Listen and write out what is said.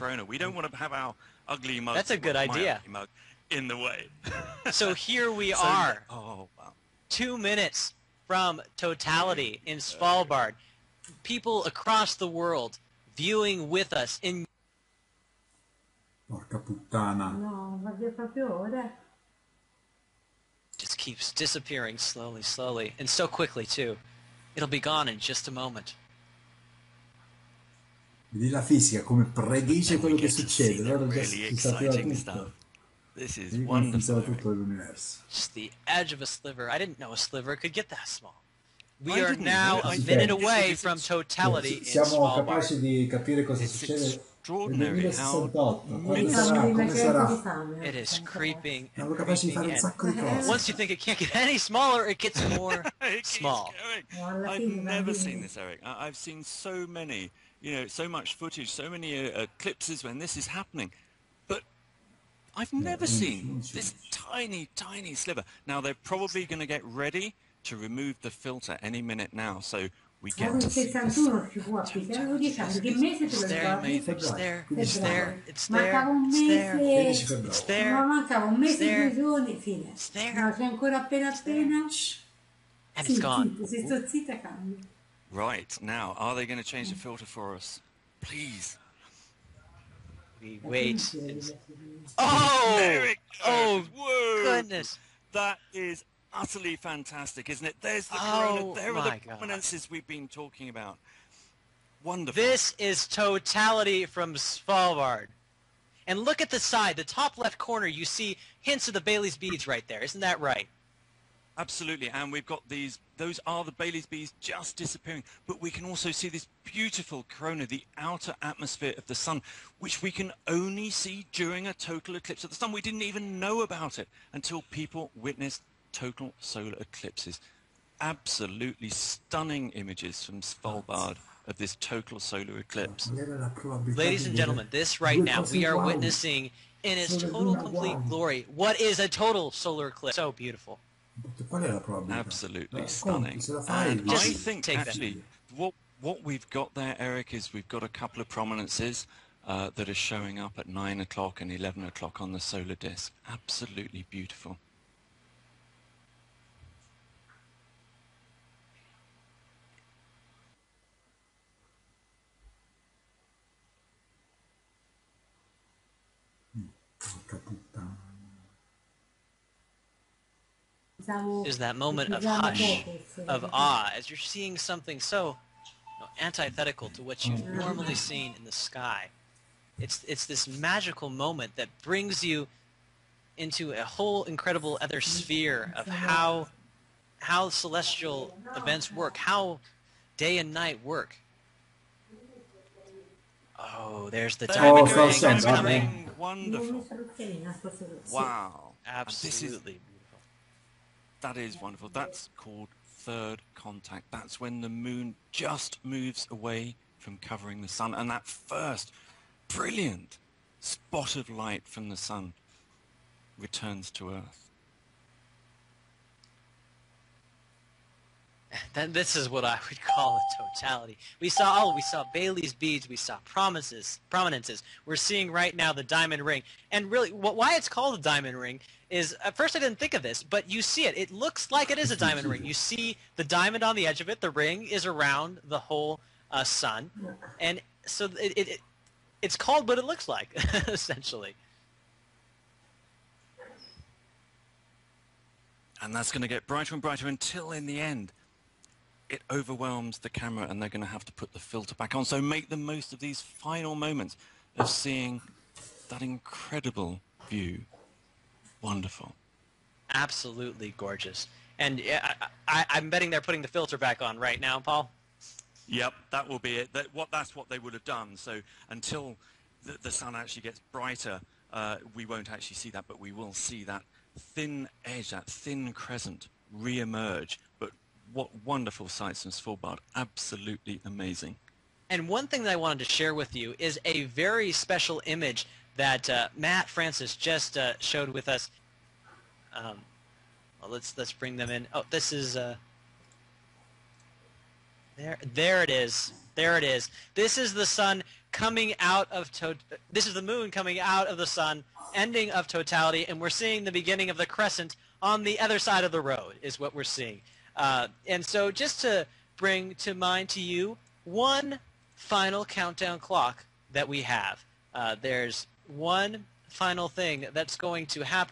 Corona. We don't want to have our ugly mug. That's a good my idea. ugly mug in the way. So here we So- are, Oh wow. two minutes from totality in Svalbard. People across the world viewing with us in Porca puttana. No, va via proprio ora. just keeps disappearing slowly, slowly, and so quickly too. It'll be gone in just a moment. Vedi la fisica come predice quello che succede. Allora già really si sapeva tutto. This is wonderful. tutto l'universo. Just the edge of a sliver. I didn't know a sliver could get that small. We are now a minute away from totality Siamo capaci di capire cosa succede extraordinary how 2068. Quando It's- sarà? Siamo Come di sarà? fame. It is creeping and Siamo capaci di creeping fare in. sacco di cose. Once you think it can't get any smaller, it gets more It small. going. I've never seen this, Eric. I- I've seen so many, you know, so much footage, so many uh, eclipses when this is happening, but I've never seen this tiny, tiny sliver. Now they're probably going to get ready to remove the filter any minute now, so we get to see this. 61 si può applicare, lo diciamo, che mese te It's there, ricordi? mate. It's there. It's there. It's there. Mancava un It's there. 15 mese. febbraio. It's Ma there. mancava un mese It's there. due giorni, fine. It's there. No, c'è ancora appena appena. And it's gone. se sto zitta cambio. Right now, are they going to change the filter for us? Please. We wait. Sì, and- sì. Oh! Oh, goodness. That is utterly fantastic, isn't it? There's the Oh, corona. There are the God. prominences we've been talking about. Wonderful. This is totality from Svalbard. And look at the side, the top left corner, you see hints of the Bailey's beads right there. Isn't that right? Absolutely, and we've got these. Those are the Bailey's beads just disappearing, but we can also see this beautiful corona, the outer atmosphere of the sun, which we can only see during a total eclipse of the sun. We didn't even know about it until people witnessed total solar eclipses. Absolutely stunning images from Svalbard of this total solar eclipse. Qual era la probabilità Ladies and gentlemen, this right now we are witnessing in its total complete glory. What is a total solar eclipse? So beautiful. Qual è la probabilità? Absolutely stunning. se la fai, And. I think actually what what we've got there, Eric, is we've got a couple of prominences uh, that are showing up at nine o'clock and eleven o'clock on the solar disk. Absolutely beautiful. Is that moment of hush, of awe, as you're seeing something so you know, antithetical to what you've normally seen in the sky. It's it's this magical moment that brings you into a whole incredible other sphere of how how celestial events work, how day and night work. Oh, there's the time Oh, we of go. sto day. It's It's sempre, coming. coming. Wonderful. Non mi sono carina, forse sì. Wow. And This is Absolutely beautiful. That is wonderful. That's called third contact. That's when the moon just moves away from covering the sun, and that first brilliant spot of light from the sun returns to Earth. Then this is what I would call a totality. We saw oh, we saw Bailey's beads, we saw promises, prominences. We're seeing right now the diamond ring, and really, wh- why it's called a diamond ring is at first I didn't think of this, but you see it. It looks like it is a diamond ring. You see the diamond on the edge of it. The ring is around the whole uh, sun, and so it, it, it it's called what it looks like essentially. and that's going to get brighter and brighter until in the end it overwhelms the camera and they're going to have to put the filter back on so make the most of these final moments of seeing that incredible view wonderful Absolutely gorgeous. And I, I, I'm betting they're putting the filter back on right now, Paul. Yep, that will be it. That, what, that's what they would have done. So until the, the sun actually gets brighter, uh, we won't actually see that, but we will see that thin edge, that thin crescent re-emerge. But what wonderful sights in Svalbard. Absolutely amazing. And one thing that I wanted to share with you is a very special image that uh, Matt Francis just uh, showed with us. Um, well, let's let's bring them in. Oh, this is uh, there. There it is. There it is. This is the sun coming out of to- this is the moon coming out of the sun, ending of totality, and we're seeing the beginning of the crescent on the other side of the road is what we're seeing. Uh, and so just to bring to mind to you one final countdown clock that we have. Uh, there's one final thing that's going to happen